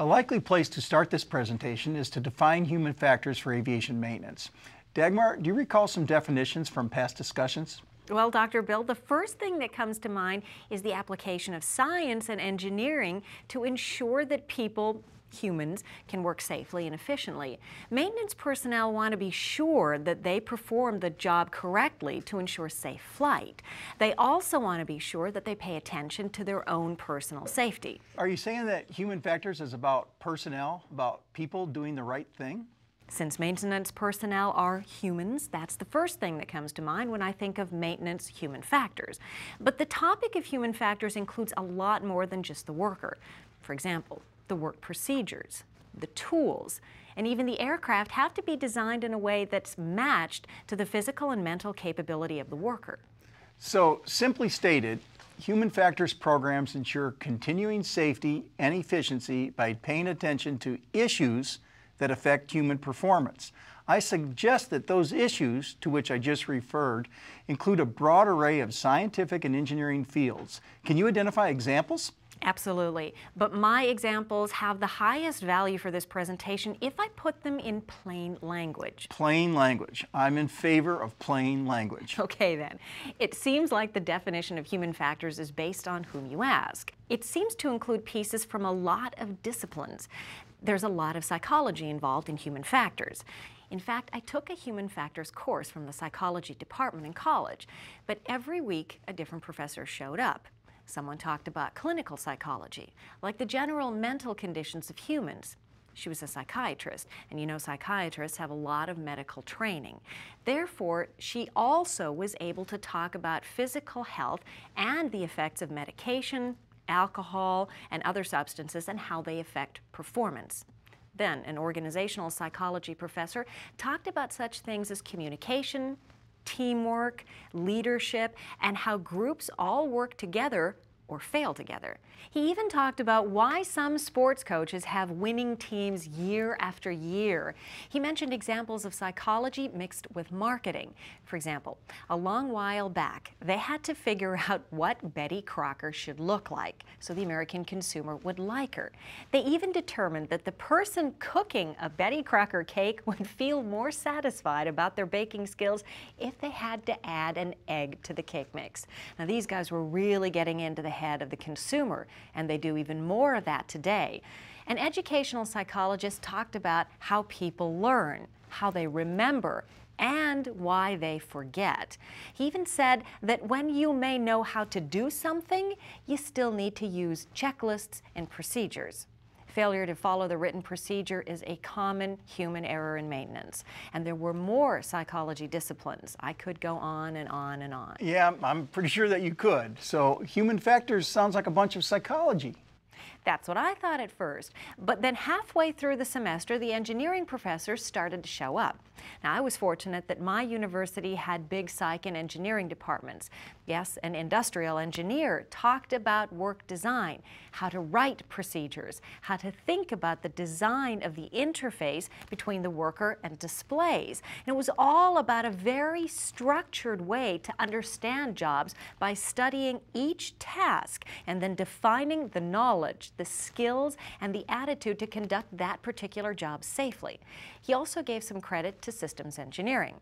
A likely place to start this presentation is to define human factors for aviation maintenance. Dagmar, do you recall some definitions from past discussions? Well, Dr. Bill, the first thing that comes to mind is the application of science and engineering to ensure that people humans can work safely and efficiently. Maintenance personnel want to be sure that they perform the job correctly to ensure safe flight. They also want to be sure that they pay attention to their own personal safety. Are you saying that human factors is about personnel, about people doing the right thing? Since maintenance personnel are humans, that's the first thing that comes to mind when I think of maintenance human factors. But the topic of human factors includes a lot more than just the worker. For example, the work procedures, the tools, and even the aircraft have to be designed in a way that's matched to the physical and mental capability of the worker. So, simply stated, human factors programs ensure continuing safety and efficiency by paying attention to issues that affect human performance. I suggest that those issues to which I just referred include a broad array of scientific and engineering fields. Can you identify examples? Absolutely. But my examples have the highest value for this presentation if I put them in plain language. Plain language. I'm in favor of plain language. Okay then. It seems like the definition of human factors is based on whom you ask. It seems to include pieces from a lot of disciplines. There's a lot of psychology involved in human factors. In fact, I took a human factors course from the psychology department in college, but every week a different professor showed up. Someone talked about clinical psychology, like the general mental conditions of humans. She was a psychiatrist, and you know psychiatrists have a lot of medical training. Therefore, she also was able to talk about physical health and the effects of medication, alcohol, and other substances and how they affect performance. Then, an organizational psychology professor talked about such things as communication, teamwork, leadership, and how groups all work together or fail together. He even talked about why some sports coaches have winning teams year after year. He mentioned examples of psychology mixed with marketing. For example, a long while back, they had to figure out what Betty Crocker should look like so the American consumer would like her. They even determined that the person cooking a Betty Crocker cake would feel more satisfied about their baking skills if they had to add an egg to the cake mix. Now these guys were really getting into the head of the consumer and they do even more of that today. An educational psychologist talked about how people learn, how they remember, and why they forget. He even said that when you may know how to do something, you still need to use checklists and procedures. Failure to follow the written procedure is a common human error in maintenance. And there were more psychology disciplines. I could go on and on and on. Yeah, I'm pretty sure that you could. So human factors sounds like a bunch of psychology. That's what I thought at first. But then halfway through the semester, the engineering professors started to show up. Now, I was fortunate that my university had big psych and engineering departments. Yes, an industrial engineer talked about work design, how to write procedures, how to think about the design of the interface between the worker and displays. And it was all about a very structured way to understand jobs by studying each task and then defining the knowledge, the skills, and the attitude to conduct that particular job safely. He also gave some credit to systems engineering.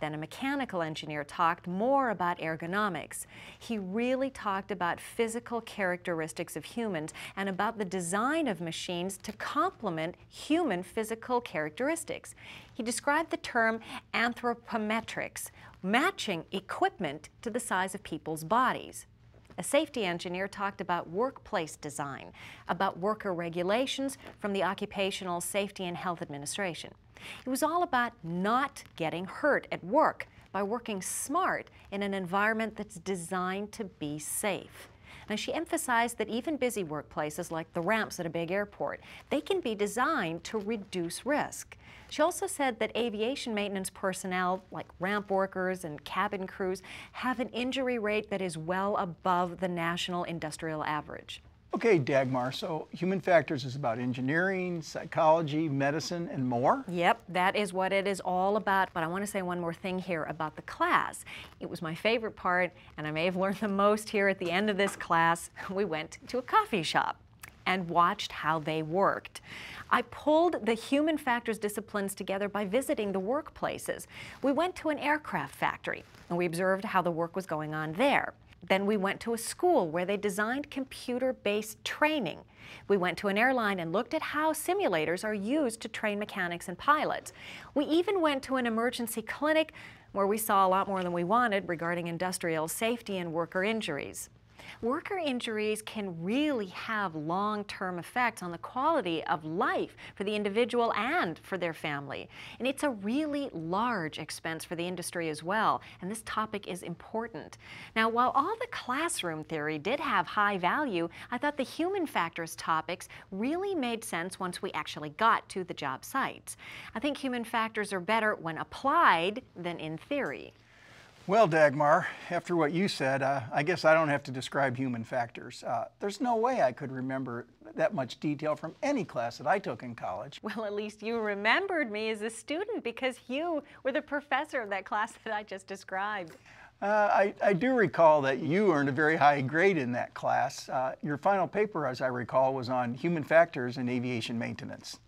Then a mechanical engineer talked more about ergonomics. He really talked about physical characteristics of humans and about the design of machines to complement human physical characteristics. He described the term anthropometrics, matching equipment to the size of people's bodies. A safety engineer talked about workplace design, about worker regulations from the Occupational Safety and Health Administration. It was all about not getting hurt at work by working smart in an environment that's designed to be safe. Now, she emphasized that even busy workplaces like the ramps at a big airport, they can be designed to reduce risk. She also said that aviation maintenance personnel, like ramp workers and cabin crews, have an injury rate that is well above the national industrial average. Okay, Dagmar, so human factors is about engineering, psychology, medicine, and more? Yep, that is what it is all about. But I want to say one more thing here about the class. It was my favorite part, and I may have learned the most here at the end of this class. We went to a coffee shop. and watched how they worked. I pulled the human factors disciplines together by visiting the workplaces. We went to an aircraft factory and we observed how the work was going on there. Then we went to a school where they designed computer-based training. We went to an airline and looked at how simulators are used to train mechanics and pilots. We even went to an emergency clinic where we saw a lot more than we wanted regarding industrial safety and worker injuries. Worker injuries can really have long-term effects on the quality of life for the individual and for their family. And it's a really large expense for the industry as well, and this topic is important. Now, while all the classroom theory did have high value, I thought the human factors topics really made sense once we actually got to the job sites. I think human factors are better when applied than in theory. Well, Dagmar, after what you said, uh, I guess I don't have to describe human factors. Uh, there's no way I could remember that much detail from any class that I took in college. Well, at least you remembered me as a student because you were the professor of that class that I just described. Uh, I, I, do recall that you earned a very high grade in that class. Uh, your final paper, as I recall, was on human factors in aviation maintenance.